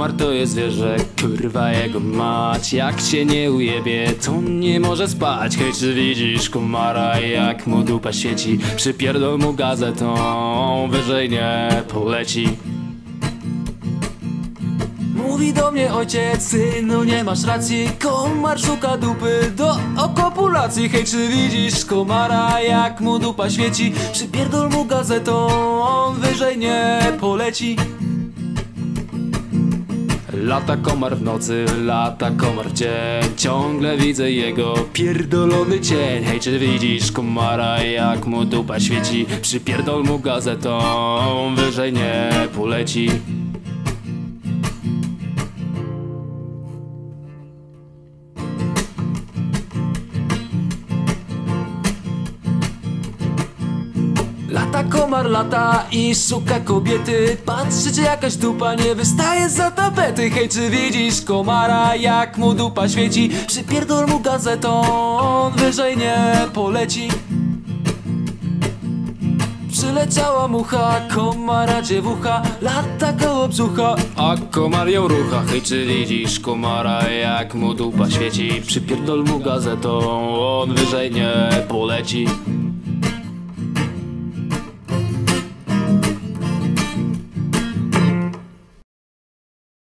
Komar to jest zwierzę, kurwa jego mać. Jak się nie ujebie, to nie może spać. Hej, czy widzisz komara, jak mu dupa świeci? Przypierdol mu gazetą, wyżej nie poleci. Mówi do mnie ojciec, synu nie masz racji. Komar szuka dupy do okopulacji. Hej, czy widzisz komara, jak mu dupa świeci? Przypierdol mu gazetą, on wyżej nie poleci Lata komar w nocy, lata komar w dzień. Ciągle widzę jego pierdolony cień. Hej, czy widzisz komara, jak mu dupa świeci? Przypierdol mu gazetą, wyżej nie poleci Lata komar lata i szuka kobiety. Patrzy czy jakaś dupa nie wystaje za tapety. Hej czy widzisz komara jak mu dupa świeci? Przypierdol mu gazetą, on wyżej nie poleci. Przyleciała mucha, komara dziewucha. Lata koło brzucha, a komar ją rucha. Hej czy widzisz komara jak mu dupa świeci? Przypierdol mu gazetą, on wyżej nie poleci